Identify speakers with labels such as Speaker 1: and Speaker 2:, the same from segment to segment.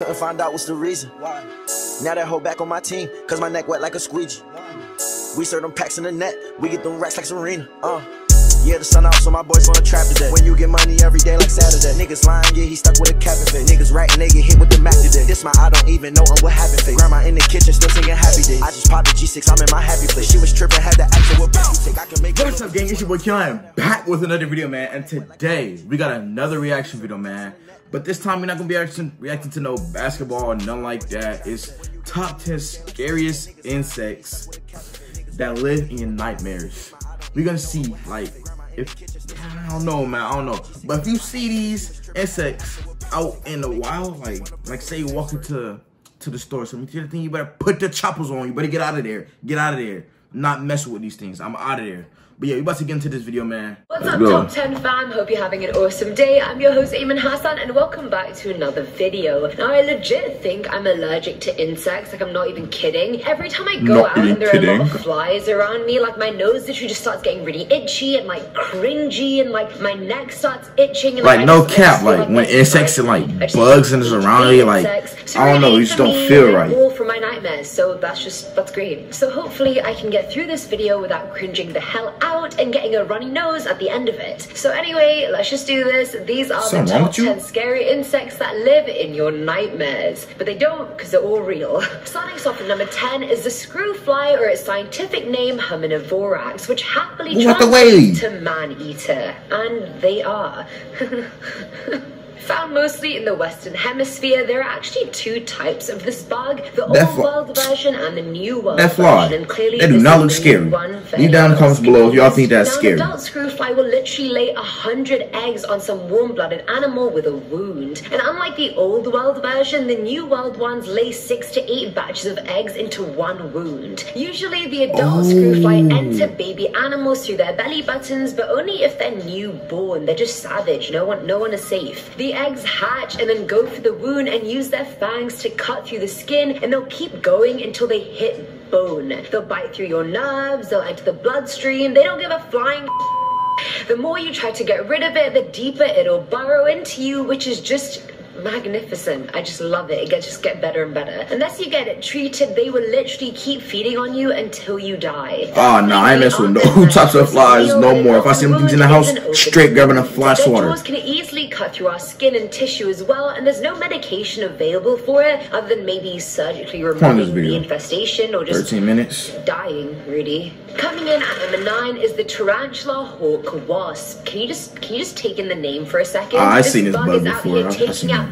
Speaker 1: Couldn't find out what's the reason. Why? Now that hoe back on my team, cause my neck wet like a squeegee. We serve them packs in the net, we get them racks like Serena. Uh. Yeah, the sun out, so my boys gonna trap today. When you get money every day like Saturday. Niggas lying, yeah, he stuck with a cap and fit. Niggas ratting, they get hit with the Mac today. This my I don't even know on what happened face. Grandma in the kitchen still singing happy days. I just popped the G6, I'm in my happy place. She was tripping, had the action with take. I can make
Speaker 2: What's up, gang? It's your boy Keon back with another video, man. And today we got another reaction video, man. But this time we're not gonna be reacting, reacting to no basketball or nothing like that. It's top 10 scariest insects that live in your nightmares. We're gonna see like if I don't know, man. I don't know. But if you see these insects out in the wild, like like say you walk into to the store, so you thing you better put the choppers on. You better get out of there. Get out of there. Not messing with these things. I'm out of there. But yeah, we about to get into this video, man.
Speaker 3: What's Let's up, go. Top 10 fam? Hope you're having an awesome day. I'm your host, Ayman Hassan, and welcome back to another video. Now, I legit think I'm allergic to insects. Like, I'm not even kidding. Every time I go not out and there kidding. are a lot of flies around me, like, my nose literally just starts getting really itchy and, like, cringy, and, like, my neck starts itching. And,
Speaker 2: like, like no cap. Like, like, when insects and, like, bugs and is around you, like, so I don't know, you just don't feel right.
Speaker 3: All for my nightmares, so that's just, that's great. So hopefully I can get through this video without cringing the hell out out and getting a runny nose at the end of it. So anyway, let's just do this. These are the top 10 scary insects that live in your nightmares. But they don't because they're all real. Starting off at number 10 is the screw fly or its scientific name Hominivorax, which happily translates to man-eater. And they are. Found mostly in the Western Hemisphere, there are actually two types of this bug, the Old World version and the New World
Speaker 2: that version. And clearly they do not look scary. Leave down in the comments below if y'all think that's now, scary.
Speaker 3: An adult screwfly will literally lay a hundred eggs on some warm-blooded animal with a wound. And unlike the Old World version, the New World ones lay six to eight batches of eggs into one wound. Usually the adult oh. screwfly enter baby animals through their belly buttons, but only if they're newborn. They're just savage. No one no one is safe. The eggs hatch and then go for the wound and use their fangs to cut through the skin and they'll keep going until they hit bone. They'll bite through your nerves, they'll enter the bloodstream, they don't give a flying the more you try to get rid of it, the deeper it'll burrow into you, which is just magnificent. I just love it. It gets just get better and better. Unless you get it treated, they will literally keep feeding on you until you die.
Speaker 2: Oh no, I ain't mess with no types of flies no more. If I see things in the house, straight grabbing a fly swatter.
Speaker 3: can easily cut through our skin and tissue as well, and there's no medication available for it other than maybe surgically removing the infestation or just
Speaker 2: 13 minutes
Speaker 3: dying, really. Coming in at number nine is the tarantula hawk wasp. Can you just can you just take in the name for a second? Uh,
Speaker 2: I've seen this bug, bug before. I've taking out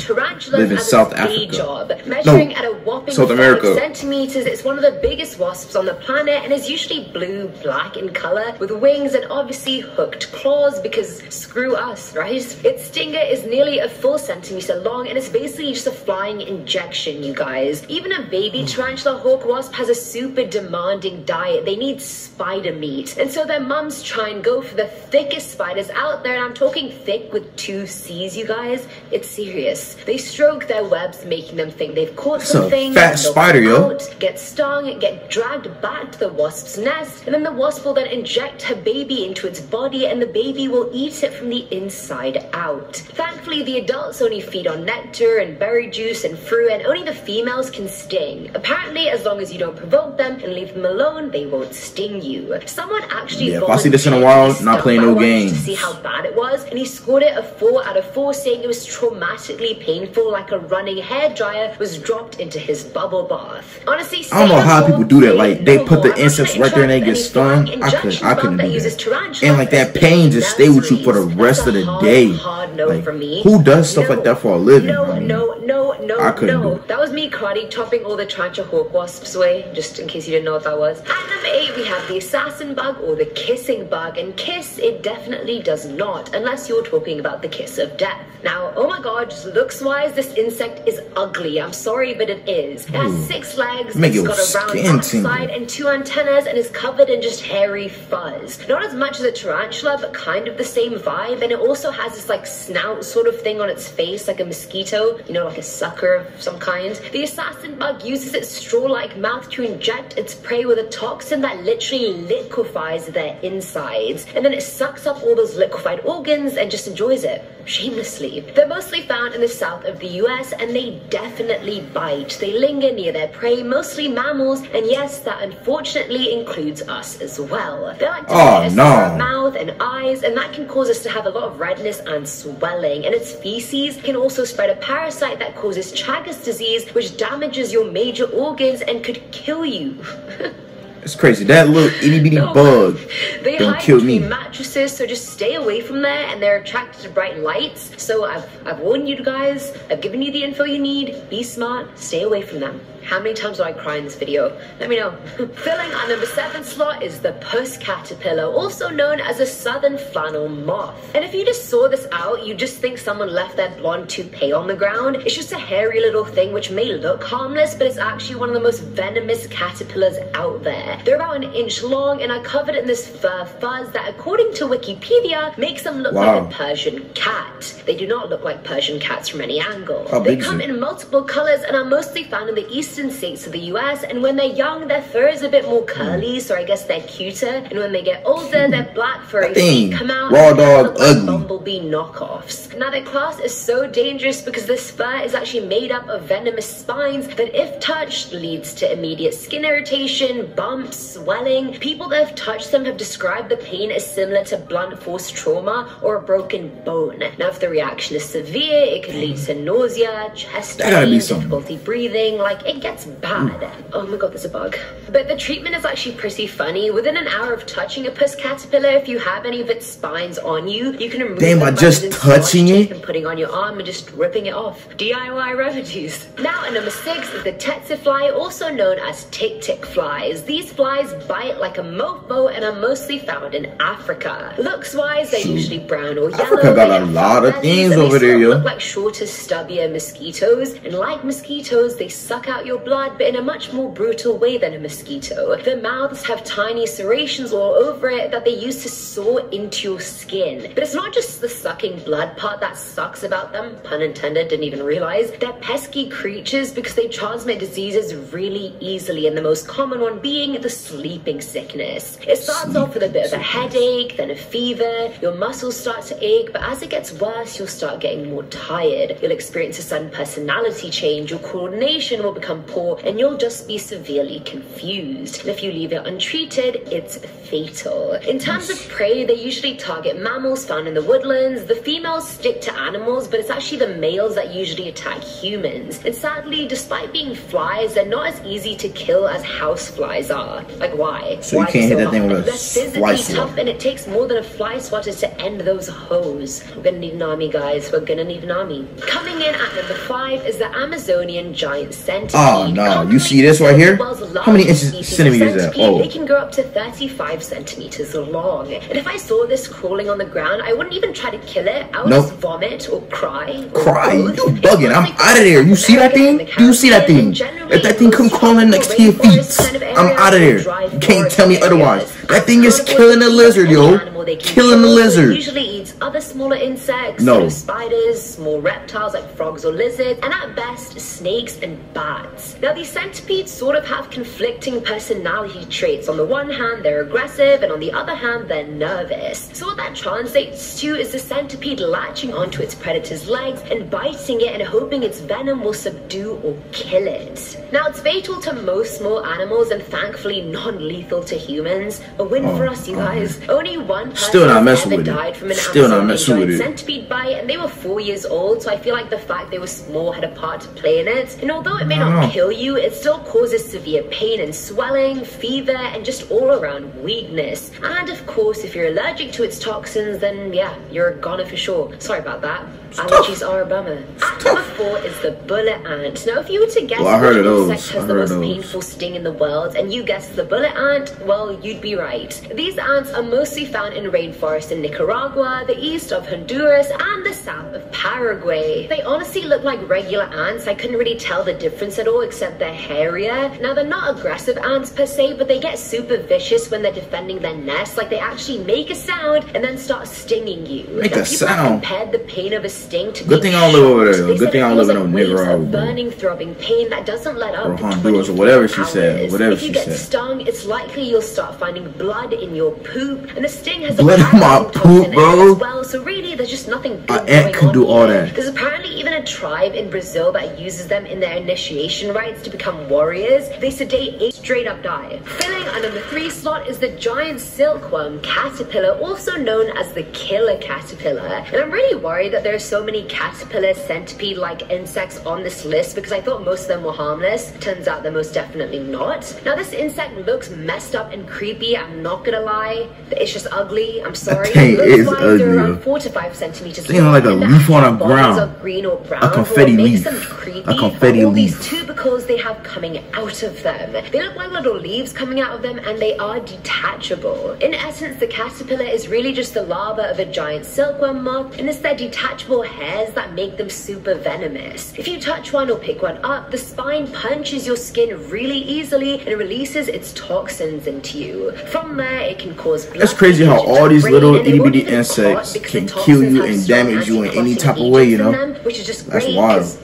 Speaker 2: live in South Africa. Job.
Speaker 3: Measuring no, at a whopping South America. centimeters, it's one of the biggest wasps on the planet and is usually blue black in color with wings and obviously hooked claws because screw us, right? Its stinger is nearly a full centimeter long and it's basically just a flying injection, you guys. Even a baby hmm. tarantula hawk wasp has a super demanding diet. They need spider meat. And so their mums try and go for the thickest spiders out there. And I'm talking thick with two C's, you guys. It's serious. They stroke their webs, making them think they've caught That's something.
Speaker 2: fat spider, yo.
Speaker 3: Get stung, get dragged back to the wasp's nest. And then the wasp will then inject her baby into its body and the baby will eat it from the inside out. Thankfully, the adults only feed on nectar and berry juice and fruit and only the females can sting. Apparently, as long as you don't provoke them and leave them alone, they won't sting you you. Someone actually
Speaker 2: yeah, if I see this in a while, not playing no games. To
Speaker 3: see how bad it was, and he scored it a four out of four, saying it was traumatically painful, like a running hair dryer was dropped into his bubble bath. Honestly,
Speaker 2: I don't know how people do that. Like they put the insects right there and they get stung. I couldn't. I couldn't do that. And like that pain just stay with you for the rest of the day. Like, who does stuff like that for a living?
Speaker 3: No, I mean, no, no, no, I couldn't no. That was me karate chopping all the tarantula hawk wasps away, just in case you didn't know what that was. At number eight, we have the assassin bug or the kissing bug, and kiss it definitely does not, unless you're talking about the kiss of death. Now, oh my god, just looks wise, this insect is ugly. I'm sorry, but it is. It has six legs, Make it's got a round outside and two antennas, and is covered in just hairy fuzz. Not as much as a tarantula, but kind of the same vibe, and it also has this like snout sort of thing on its face, like a mosquito, you know, like a sucker of some kind. The assassin bug uses its straw-like mouth to inject its prey with a toxin that literally liquefies their insides, and then it sucks up all those liquefied organs and just enjoys it shamelessly. They're mostly found in the south of the US and they definitely bite. They linger near their prey, mostly mammals, and yes, that unfortunately includes us as well. They like to
Speaker 2: oh, no.
Speaker 3: our mouth and eyes, and that can cause us to have a lot of redness and swelling. And its feces can also spread a parasite that causes Chagas disease, which damages your major organs and could kill you.
Speaker 2: It's crazy. That little itty bitty
Speaker 3: No.
Speaker 2: bug
Speaker 3: They
Speaker 2: don't kill me.
Speaker 3: mattresses, so just stay away from there. And they're attracted to bright lights. So I've I've warned you guys. I've given you the info you need. Be smart. Stay away from them. How many times do I cry in this video? Let me know. Filling our number seven slot is the puss caterpillar, also known as a southern flannel moth. And if you just saw this out, you just think someone left their blonde toupee on the ground. It's just a hairy little thing which may look harmless, but it's actually one of the most venomous caterpillars out there. They're about an inch long and are covered in this fur fuzz that, according to Wikipedia, makes them look
Speaker 2: Wow.
Speaker 3: like a Persian cat. They do not look like Persian cats from any angle.
Speaker 2: How
Speaker 3: they come in multiple colors and are mostly found in the eastern states of the US. And when they're young, their fur is a bit more curly, hmm. so I guess they're cuter. And when they get older, their hmm. black furry
Speaker 2: Dang,
Speaker 3: feet come out.
Speaker 2: raw dog ugly.
Speaker 3: bumblebee knockoffs. Now, their class is so dangerous because this fur is actually made up of venomous spines that, if touched, leads to immediate skin irritation, bumps, swelling. People that have touched them have described the pain as similar to blunt force trauma or a broken bone. Now, if the reaction is severe, it could lead to nausea, chest
Speaker 2: That gotta be
Speaker 3: pain, difficulty breathing. Like, it gets bad. Oh my god, there's a bug. But the treatment is actually pretty funny. Within an hour of touching a puss caterpillar, if you have any of its spines on you, you can remove
Speaker 2: Damn,
Speaker 3: them
Speaker 2: by just touching it?
Speaker 3: and putting on your arm and just ripping it off. DIY remedies. Now, at number six is the tsetse fly, also known as tick tick flies. These flies bite like a mofo and are mostly found in Africa. Looks wise, they're hmm. usually brown or yellow.
Speaker 2: Africa got a lot of things
Speaker 3: bellies, and they
Speaker 2: over there, yo.
Speaker 3: Look like shorter, stubbier mosquitoes, and like mosquitoes, they suck out your blood, but in a much more brutal way than a mosquito. Their mouths have tiny serrations all over it that they use to saw into your skin. But it's not just the sucking blood part that sucks about them, pun intended, didn't even realize. They're pesky creatures because they transmit diseases really easily, and the most common one being the sleeping sickness. It starts off with a bit of a headache, then a fever, your muscles start to ache, but as it gets worse, you'll start getting more tired. You'll experience a sudden personality change, your coordination will become poor, and you'll just be severely confused. And if you leave it untreated, it's fatal. In terms of prey, they usually target mammals found in the woodlands. The females stick to animals, but it's actually the males that usually attack humans. And sadly, despite being flies, they're not as easy to kill as house flies are. Like why?
Speaker 2: So you can't hit that thing with a
Speaker 3: They're physically tough, and it takes more than a fly swatter to end those hoes. We're gonna need an army, guys. We're gonna need an army. Coming in at number five is the Amazonian giant centipede.
Speaker 2: Oh, no. You see this right here? How many inches- centimeters is that? Oh.
Speaker 3: They can grow up to 35 centimeters long. And if I saw this crawling on the ground, I wouldn't even try to kill it. I would
Speaker 2: Nope.
Speaker 3: just vomit or cry. or
Speaker 2: Cry? You bugging. I'm
Speaker 3: out
Speaker 2: of there. You see that thing? Do you see that thing? If that thing come crawling next to your feet,
Speaker 3: rainforest kind of
Speaker 2: I'm out
Speaker 3: of
Speaker 2: there. You can't tell me otherwise. That thing is killing
Speaker 3: a
Speaker 2: lizard, yo.
Speaker 3: They can
Speaker 2: Killing the lizard.
Speaker 3: usually eats other smaller insects,
Speaker 2: No.
Speaker 3: spiders, small reptiles like frogs or lizards, and at best, snakes and bats. Now, these centipedes sort of have conflicting personality traits. On the one hand, they're aggressive, and on the other hand, they're nervous. So, what that translates to is the centipede latching onto its predator's legs and biting it and hoping its venom will subdue or kill it. Now, it's fatal to most small animals and thankfully non lethal to humans. A win oh, for us, you guys. Only one
Speaker 2: Still not messing with it. Still not messing with it.
Speaker 3: centipede bite, and they were four years old, so I feel like the fact they were small had a part to play in it. And although it may
Speaker 2: know.
Speaker 3: kill you, it still causes severe pain and swelling, fever, and just all around weakness. And of course, if you're allergic to its toxins, then yeah, you're a goner for sure. Sorry about that. Allergies are a bummer. At number four is the bullet ant. Now, if you were to guess
Speaker 2: Well, I heard
Speaker 3: which insect has the most
Speaker 2: those.
Speaker 3: painful sting in the world, and you guessed the bullet ant, well, you'd be right. These ants are mostly found in rainforests in Nicaragua. The east of Honduras, and the south of Paraguay. They honestly look like regular ants. I couldn't really tell the difference at all except they're hairier. Now they're not aggressive ants per se, but they get super vicious when they're defending their nest. Like they actually make a sound and then start stinging you.
Speaker 2: Make
Speaker 3: now,
Speaker 2: a sound.
Speaker 3: Compared the pain of a sting to
Speaker 2: Good thing I don't live over there. Good thing I don't live in
Speaker 3: like
Speaker 2: no
Speaker 3: waves of
Speaker 2: Nicaragua.
Speaker 3: burning, throbbing pain that doesn't let up.
Speaker 2: Or Honduras or
Speaker 3: 24
Speaker 2: whatever she said,
Speaker 3: hours.
Speaker 2: whatever
Speaker 3: if you
Speaker 2: she
Speaker 3: get
Speaker 2: said.
Speaker 3: stung, it's likely you'll start finding blood in your poop, and the sting has
Speaker 2: Blood
Speaker 3: a
Speaker 2: in my poop, bro.
Speaker 3: well. So really, there's just nothing good
Speaker 2: An ant can do all that.
Speaker 3: There's apparently even a tribe in Brazil that uses them in their initiation rites to become warriors. They sedate eight straight up die. Filling our number three slot is the giant silkworm caterpillar, also known as the killer caterpillar. And I'm really worried that there are so many caterpillar centipede like insects on this list because I thought most of them were harmless. Turns out they're most definitely not. Now, this insect looks messed up and creepy, I'm not gonna lie. It's just ugly, I'm sorry. Looks
Speaker 2: is
Speaker 3: wise, they're
Speaker 2: ugly.
Speaker 3: around four to five centimeters
Speaker 2: Thing like a leaf on a ground.
Speaker 3: green or brown.
Speaker 2: A confetti leaf. A confetti
Speaker 3: are
Speaker 2: leaf.
Speaker 3: They have coming out of them. They look like little leaves coming out of them and they are detachable. In essence, the caterpillar is really just the larva of a giant silkworm moth and it's their detachable hairs that make them super venomous. If you touch one or pick one up, the spine punches your skin really easily and releases its toxins into you. From there, it can cause blood
Speaker 2: That's crazy how all these little
Speaker 3: and
Speaker 2: itty-bitty insects can kill you and damage you in any type of way, you know?
Speaker 3: them, which is just
Speaker 2: That's wild.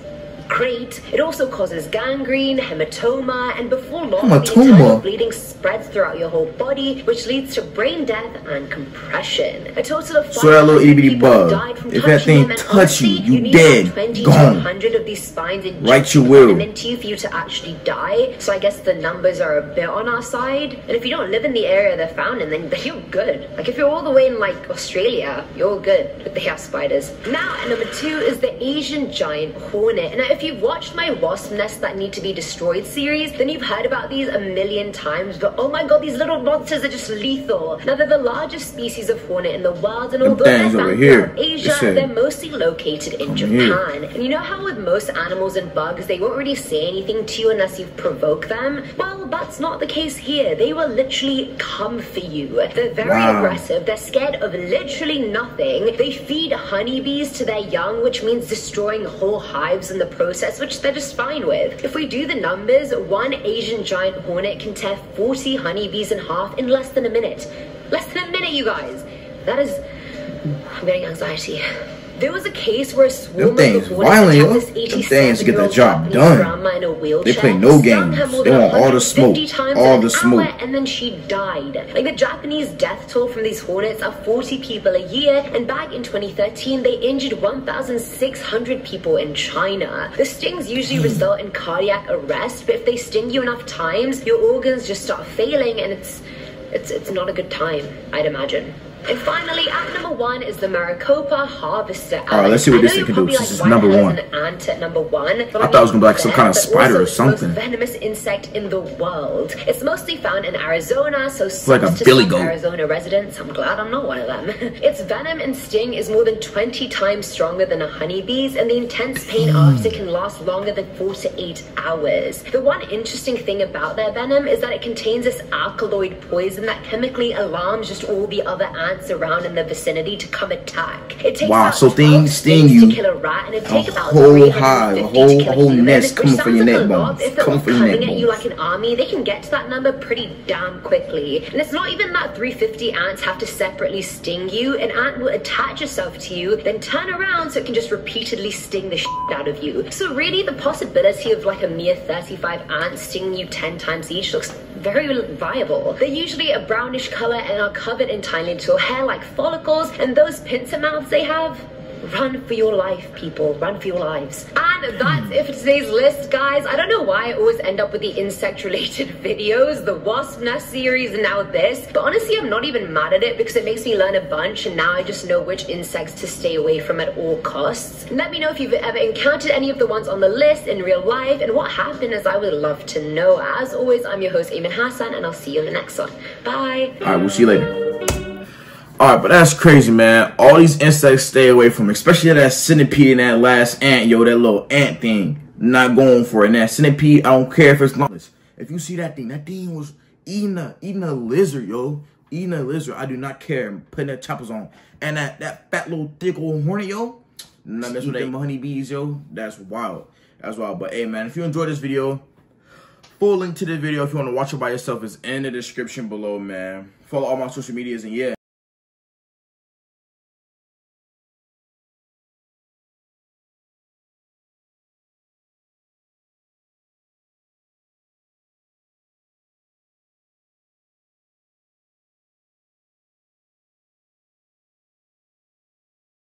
Speaker 3: It also causes gangrene, hematoma, and before long,
Speaker 2: Hematoma?
Speaker 3: the internal bleeding spreads throughout your whole body, which leads to brain death and compression. A total of
Speaker 2: So that little itty-bitty
Speaker 3: people
Speaker 2: bug,
Speaker 3: died from
Speaker 2: if that
Speaker 3: touching
Speaker 2: thing
Speaker 3: and
Speaker 2: touch you, you
Speaker 3: need
Speaker 2: dead,
Speaker 3: 20
Speaker 2: gone.
Speaker 3: to 100 of these spines injected
Speaker 2: Right you will.
Speaker 3: into you for you to actually die. So I guess the numbers are a bit on our side. And if you don't live in the area they're found in, then then you're good. Like if you're all the way in like Australia, you're good. But they have spiders. Now, number two is the Asian giant hornet. Now, if you've watched my wasp nests that need to be destroyed series, then you've heard about these a million times. But oh my god, these little monsters are just lethal. Now they're the largest species of hornet in the world, and although they're found
Speaker 2: here,
Speaker 3: throughout Asia, they're mostly located in. Japan. And you know how with most animals and bugs, they won't really say anything to you unless you provoke them? Well, that's not the case here. They will literally come for you. They're very
Speaker 2: Wow.
Speaker 3: aggressive. They're scared of literally nothing. They feed honeybees to their young, which means destroying whole hives in the process, which they're just fine with. If we do the numbers, one Asian giant hornet can tear 40 honeybees in half in less than a minute. Less than a minute, you guys. That is I'm getting anxiety. There was a case where a swarm
Speaker 2: things violent,
Speaker 3: attacked
Speaker 2: yo. Them
Speaker 3: 87
Speaker 2: things get the job done.
Speaker 3: grandma in a wheelchair,
Speaker 2: They play no games. They want all the smoke. All the smoke.
Speaker 3: and then she died. Like the Japanese death toll from these hornets are 40 people a year, and back in 2013 they injured 1,600 people in China. The stings usually
Speaker 2: Hmm.
Speaker 3: result in cardiac arrest, but if they sting you enough times, your organs just start failing, and it's it's it's not a good time, I'd imagine. And finally, at number one is the Maricopa harvester. ant.
Speaker 2: Alright, let's see what this thing can do
Speaker 3: like,
Speaker 2: it's
Speaker 3: why
Speaker 2: number one.
Speaker 3: an ant at number one.
Speaker 2: I thought it was gonna be like some kind of spider or
Speaker 3: something. the most venomous insect in the world. It's mostly found in Arizona, so
Speaker 2: like a billy goat.
Speaker 3: Arizona residents. I'm glad I'm not one of them. its venom and sting is more than 20 times stronger than a honeybee's, and the intense pain
Speaker 2: Hmm.
Speaker 3: after can last longer than four to eight hours. The one interesting thing about their venom is that it contains this alkaloid poison that chemically alarms just all the other ants around in the vicinity to come attack. It takes
Speaker 2: Wow, so things sting
Speaker 3: stings to
Speaker 2: you.
Speaker 3: kill a rat, and it
Speaker 2: A
Speaker 3: take about
Speaker 2: whole
Speaker 3: 350
Speaker 2: hive, a
Speaker 3: to
Speaker 2: whole-
Speaker 3: kill
Speaker 2: whole
Speaker 3: human,
Speaker 2: nest coming for your neck
Speaker 3: a lot,
Speaker 2: bones.
Speaker 3: but If they're
Speaker 2: Coming for your
Speaker 3: coming
Speaker 2: neck
Speaker 3: at you like an army, they can get to that number pretty damn quickly. And it's not even that 350 ants have to separately sting you. An ant will attach itself to you, then turn around so it can just repeatedly sting the shit out of you. So really, the possibility of like a mere 35 ants stinging you 10 times each looks very viable. They're usually a brownish color and are covered in tiny little hair-like follicles, and those pincer mouths they have. Run for your life, people. Run for your lives. And that's it for today's list, guys. I don't know why I always end up with the insect related videos, the wasp nest series, and now this. But honestly, I'm not even mad at it because it makes me learn a bunch, and now I just know which insects to stay away from at all costs. Let me know if you've ever encountered any of the ones on the list in real life and what happened, as I would love to know. As always, I'm your host, Eamon Hassan, and I'll see you in the next one. Bye.
Speaker 2: Alright, we'll see you later. Alright, but that's crazy, man. All these insects stay away from, especially that centipede and that last ant, yo, that little ant thing. Not going for it. And that centipede, I don't care if it's long. If you see that thing, that thing was eating a eating a lizard, yo. eating a lizard, I do not care. I'm Putting that choppers on. And that, that fat little thick old horny, yo. Not mess with them honeybees, yo. That's wild. That's wild. But hey, man, if you enjoyed this video, full link to the video if you want to watch it by yourself is in the description below, man. Follow all my social medias and yeah.